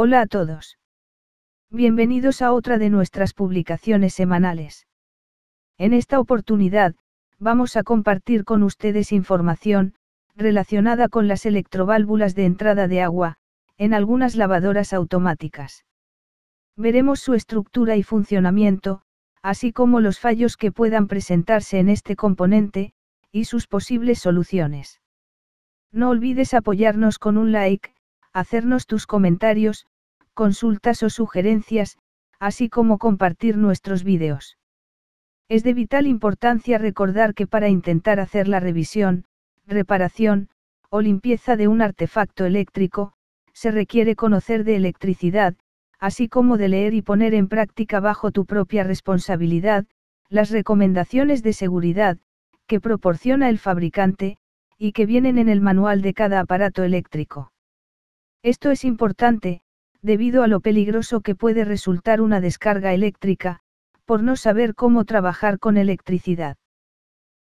Hola a todos. Bienvenidos a otra de nuestras publicaciones semanales. En esta oportunidad, vamos a compartir con ustedes información, relacionada con las electroválvulas de entrada de agua, en algunas lavadoras automáticas. Veremos su estructura y funcionamiento, así como los fallos que puedan presentarse en este componente, y sus posibles soluciones. No olvides apoyarnos con un like, hacernos tus comentarios, consultas o sugerencias, así como compartir nuestros vídeos. Es de vital importancia recordar que para intentar hacer la revisión, reparación, o limpieza de un artefacto eléctrico, se requiere conocer de electricidad, así como de leer y poner en práctica bajo tu propia responsabilidad, las recomendaciones de seguridad, que proporciona el fabricante, y que vienen en el manual de cada aparato eléctrico. Esto es importante, debido a lo peligroso que puede resultar una descarga eléctrica, por no saber cómo trabajar con electricidad.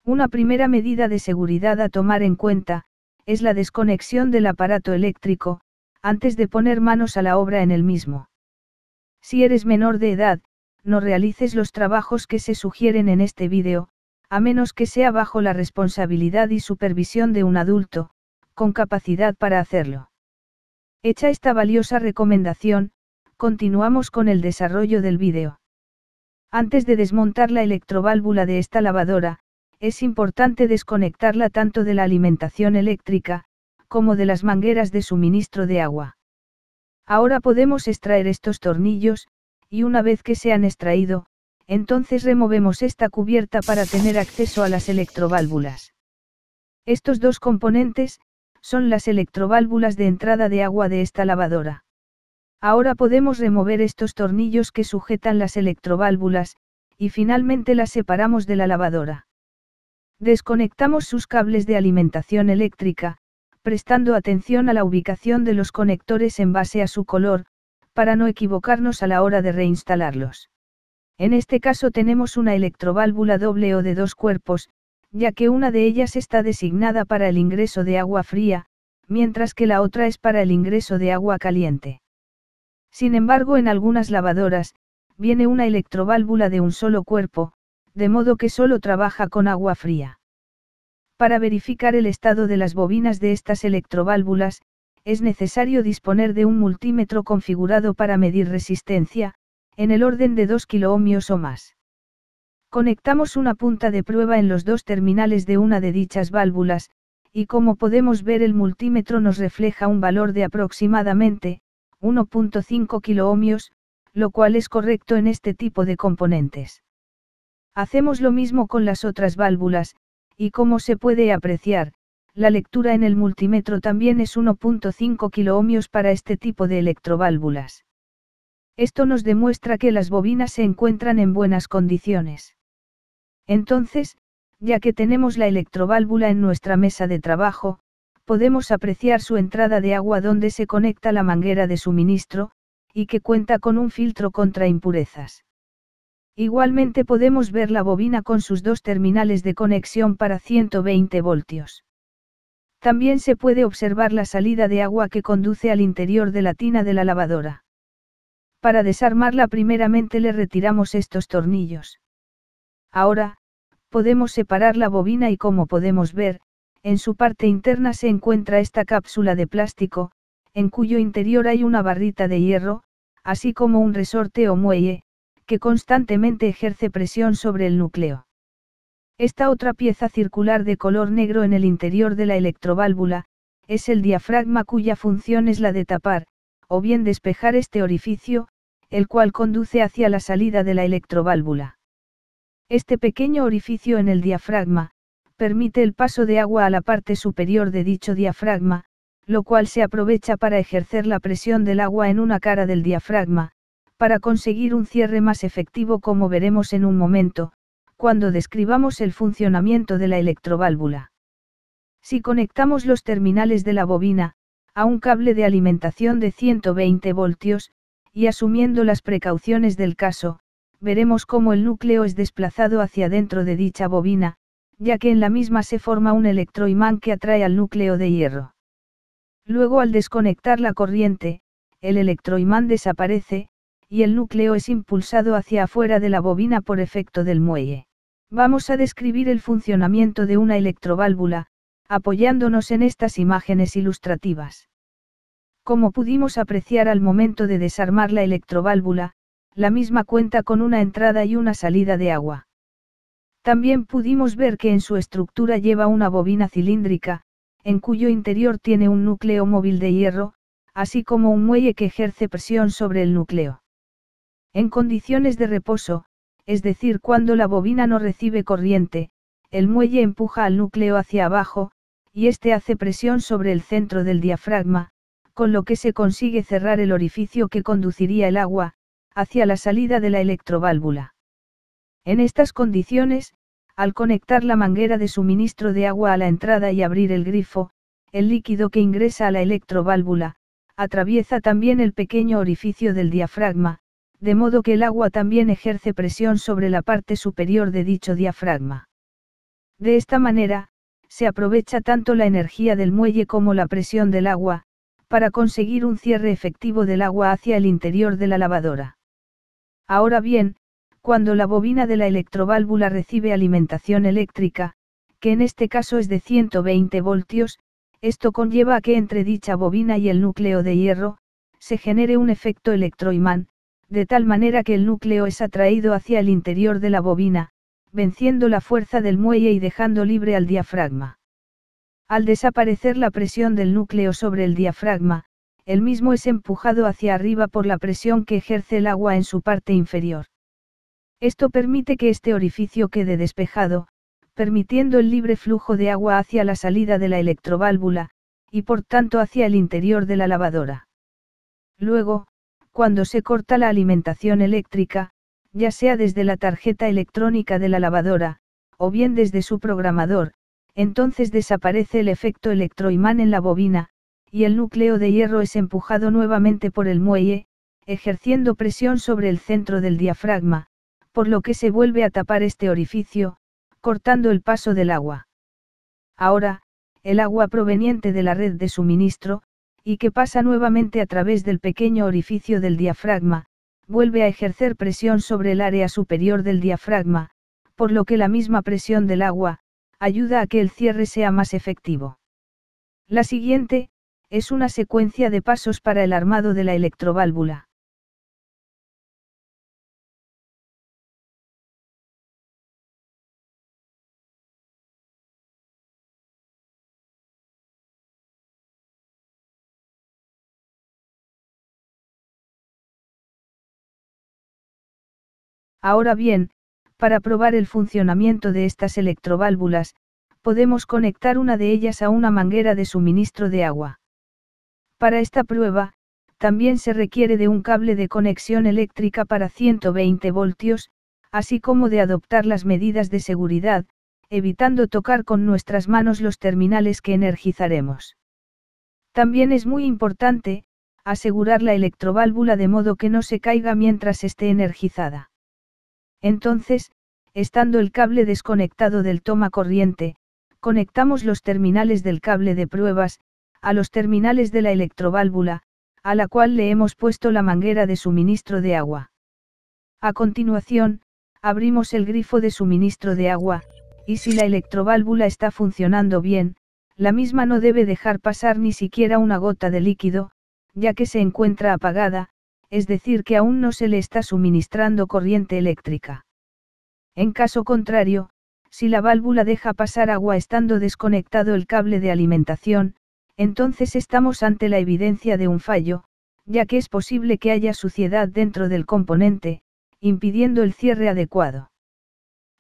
Una primera medida de seguridad a tomar en cuenta, es la desconexión del aparato eléctrico, antes de poner manos a la obra en el mismo. Si eres menor de edad, no realices los trabajos que se sugieren en este vídeo, a menos que sea bajo la responsabilidad y supervisión de un adulto, con capacidad para hacerlo. Hecha esta valiosa recomendación, continuamos con el desarrollo del vídeo. Antes de desmontar la electroválvula de esta lavadora, es importante desconectarla tanto de la alimentación eléctrica, como de las mangueras de suministro de agua. Ahora podemos extraer estos tornillos, y una vez que se han extraído, entonces removemos esta cubierta para tener acceso a las electroválvulas. Estos dos componentes, son las electroválvulas de entrada de agua de esta lavadora. Ahora podemos remover estos tornillos que sujetan las electroválvulas, y finalmente las separamos de la lavadora. Desconectamos sus cables de alimentación eléctrica, prestando atención a la ubicación de los conectores en base a su color, para no equivocarnos a la hora de reinstalarlos. En este caso tenemos una electroválvula doble o de dos cuerpos, ya que una de ellas está designada para el ingreso de agua fría, mientras que la otra es para el ingreso de agua caliente. Sin embargo, en algunas lavadoras, viene una electroválvula de un solo cuerpo, de modo que solo trabaja con agua fría. Para verificar el estado de las bobinas de estas electroválvulas, es necesario disponer de un multímetro configurado para medir resistencia, en el orden de 2 kiloohmios o más. Conectamos una punta de prueba en los dos terminales de una de dichas válvulas, y como podemos ver el multímetro nos refleja un valor de aproximadamente 1.5 kiloohmios, lo cual es correcto en este tipo de componentes. Hacemos lo mismo con las otras válvulas, y como se puede apreciar, la lectura en el multímetro también es 1.5 kiloohmios para este tipo de electroválvulas. Esto nos demuestra que las bobinas se encuentran en buenas condiciones. Entonces, ya que tenemos la electroválvula en nuestra mesa de trabajo, podemos apreciar su entrada de agua donde se conecta la manguera de suministro, y que cuenta con un filtro contra impurezas. Igualmente podemos ver la bobina con sus dos terminales de conexión para 120 voltios. También se puede observar la salida de agua que conduce al interior de la tina de la lavadora. Para desarmarla primeramente le retiramos estos tornillos. Ahora, podemos separar la bobina y como podemos ver, en su parte interna se encuentra esta cápsula de plástico, en cuyo interior hay una barrita de hierro, así como un resorte o muelle, que constantemente ejerce presión sobre el núcleo. Esta otra pieza circular de color negro en el interior de la electroválvula, es el diafragma cuya función es la de tapar, o bien despejar este orificio, el cual conduce hacia la salida de la electroválvula. Este pequeño orificio en el diafragma, permite el paso de agua a la parte superior de dicho diafragma, lo cual se aprovecha para ejercer la presión del agua en una cara del diafragma, para conseguir un cierre más efectivo como veremos en un momento, cuando describamos el funcionamiento de la electroválvula. Si conectamos los terminales de la bobina, a un cable de alimentación de 120 voltios, y asumiendo las precauciones del caso, veremos cómo el núcleo es desplazado hacia dentro de dicha bobina, ya que en la misma se forma un electroimán que atrae al núcleo de hierro. Luego al desconectar la corriente, el electroimán desaparece, y el núcleo es impulsado hacia afuera de la bobina por efecto del muelle. Vamos a describir el funcionamiento de una electroválvula, apoyándonos en estas imágenes ilustrativas. Como pudimos apreciar al momento de desarmar la electroválvula, la misma cuenta con una entrada y una salida de agua. También pudimos ver que en su estructura lleva una bobina cilíndrica, en cuyo interior tiene un núcleo móvil de hierro, así como un muelle que ejerce presión sobre el núcleo. En condiciones de reposo, es decir, cuando la bobina no recibe corriente, el muelle empuja al núcleo hacia abajo, y este hace presión sobre el centro del diafragma, con lo que se consigue cerrar el orificio que conduciría el agua, hacia la salida de la electroválvula. En estas condiciones, al conectar la manguera de suministro de agua a la entrada y abrir el grifo, el líquido que ingresa a la electroválvula, atraviesa también el pequeño orificio del diafragma, de modo que el agua también ejerce presión sobre la parte superior de dicho diafragma. De esta manera, se aprovecha tanto la energía del muelle como la presión del agua, para conseguir un cierre efectivo del agua hacia el interior de la lavadora. Ahora bien, cuando la bobina de la electroválvula recibe alimentación eléctrica, que en este caso es de 120 voltios, esto conlleva a que entre dicha bobina y el núcleo de hierro, se genere un efecto electroimán, de tal manera que el núcleo es atraído hacia el interior de la bobina, venciendo la fuerza del muelle y dejando libre al diafragma. Al desaparecer la presión del núcleo sobre el diafragma, el mismo es empujado hacia arriba por la presión que ejerce el agua en su parte inferior. Esto permite que este orificio quede despejado, permitiendo el libre flujo de agua hacia la salida de la electroválvula, y por tanto hacia el interior de la lavadora. Luego, cuando se corta la alimentación eléctrica, ya sea desde la tarjeta electrónica de la lavadora, o bien desde su programador, entonces desaparece el efecto electroimán en la bobina, y el núcleo de hierro es empujado nuevamente por el muelle, ejerciendo presión sobre el centro del diafragma, por lo que se vuelve a tapar este orificio, cortando el paso del agua. Ahora, el agua proveniente de la red de suministro, y que pasa nuevamente a través del pequeño orificio del diafragma, vuelve a ejercer presión sobre el área superior del diafragma, por lo que la misma presión del agua, ayuda a que el cierre sea más efectivo. La siguiente, es una secuencia de pasos para el armado de la electroválvula. Ahora bien, para probar el funcionamiento de estas electroválvulas, podemos conectar una de ellas a una manguera de suministro de agua. Para esta prueba, también se requiere de un cable de conexión eléctrica para 120 voltios, así como de adoptar las medidas de seguridad, evitando tocar con nuestras manos los terminales que energizaremos. También es muy importante, asegurar la electroválvula de modo que no se caiga mientras esté energizada. Entonces, estando el cable desconectado del toma corriente, conectamos los terminales del cable de pruebas, a los terminales de la electroválvula, a la cual le hemos puesto la manguera de suministro de agua. A continuación, abrimos el grifo de suministro de agua, y si la electroválvula está funcionando bien, la misma no debe dejar pasar ni siquiera una gota de líquido, ya que se encuentra apagada, es decir que aún no se le está suministrando corriente eléctrica. En caso contrario, si la válvula deja pasar agua estando desconectado el cable de alimentación, entonces estamos ante la evidencia de un fallo, ya que es posible que haya suciedad dentro del componente, impidiendo el cierre adecuado.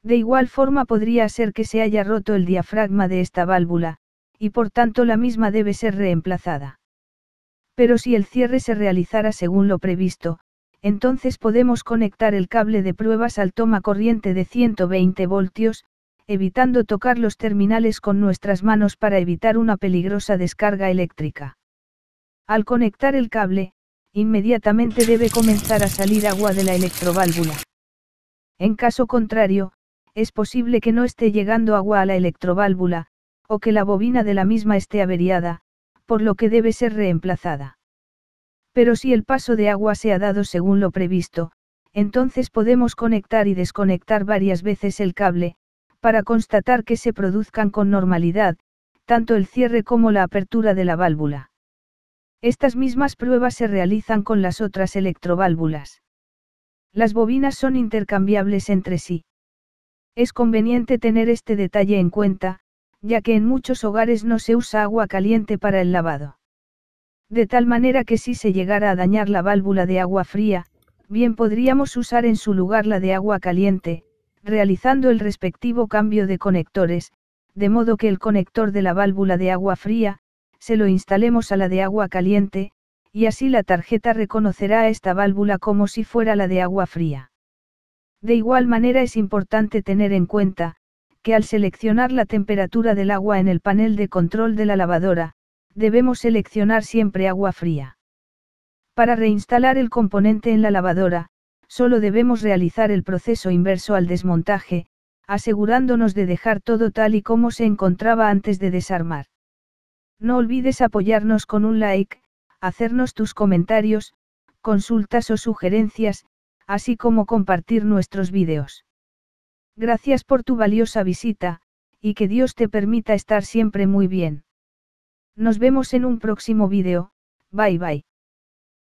De igual forma podría ser que se haya roto el diafragma de esta válvula, y por tanto la misma debe ser reemplazada. Pero si el cierre se realizara según lo previsto, entonces podemos conectar el cable de pruebas al toma corriente de 120 voltios, evitando tocar los terminales con nuestras manos para evitar una peligrosa descarga eléctrica. Al conectar el cable, inmediatamente debe comenzar a salir agua de la electroválvula. En caso contrario, es posible que no esté llegando agua a la electroválvula, o que la bobina de la misma esté averiada, por lo que debe ser reemplazada. Pero si el paso de agua se ha dado según lo previsto, entonces podemos conectar y desconectar varias veces el cable, para constatar que se produzcan con normalidad, tanto el cierre como la apertura de la válvula. Estas mismas pruebas se realizan con las otras electroválvulas. Las bobinas son intercambiables entre sí. Es conveniente tener este detalle en cuenta, ya que en muchos hogares no se usa agua caliente para el lavado. De tal manera que si se llegara a dañar la válvula de agua fría, bien podríamos usar en su lugar la de agua caliente, realizando el respectivo cambio de conectores, de modo que el conector de la válvula de agua fría, se lo instalemos a la de agua caliente, y así la tarjeta reconocerá a esta válvula como si fuera la de agua fría. De igual manera es importante tener en cuenta, que al seleccionar la temperatura del agua en el panel de control de la lavadora, debemos seleccionar siempre agua fría. Para reinstalar el componente en la lavadora, solo debemos realizar el proceso inverso al desmontaje, asegurándonos de dejar todo tal y como se encontraba antes de desarmar. No olvides apoyarnos con un like, hacernos tus comentarios, consultas o sugerencias, así como compartir nuestros vídeos. Gracias por tu valiosa visita, y que Dios te permita estar siempre muy bien. Nos vemos en un próximo vídeo, bye bye.